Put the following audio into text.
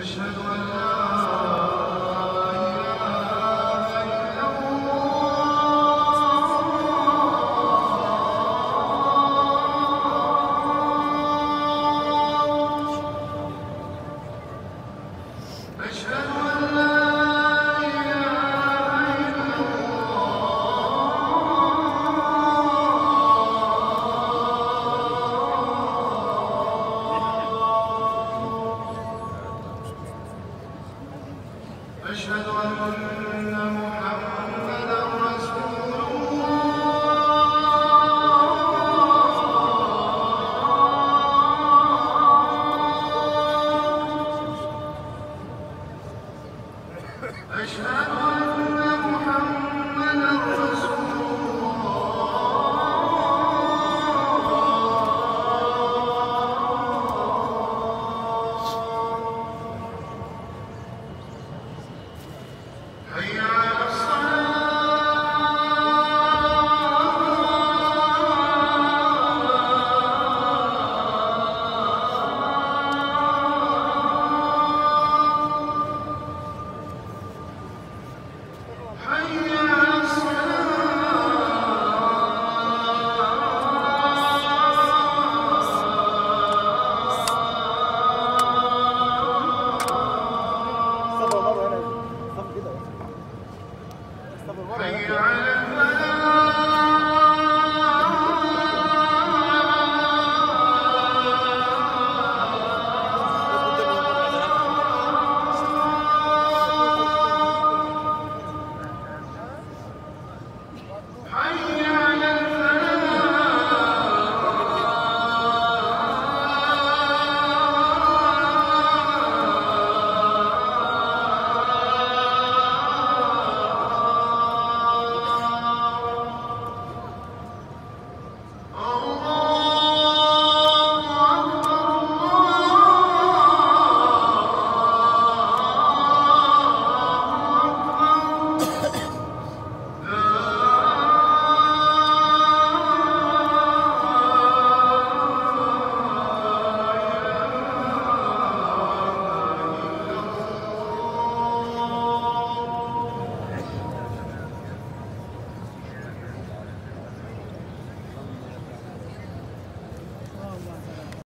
أشهد أن لا وأن على الفلاح.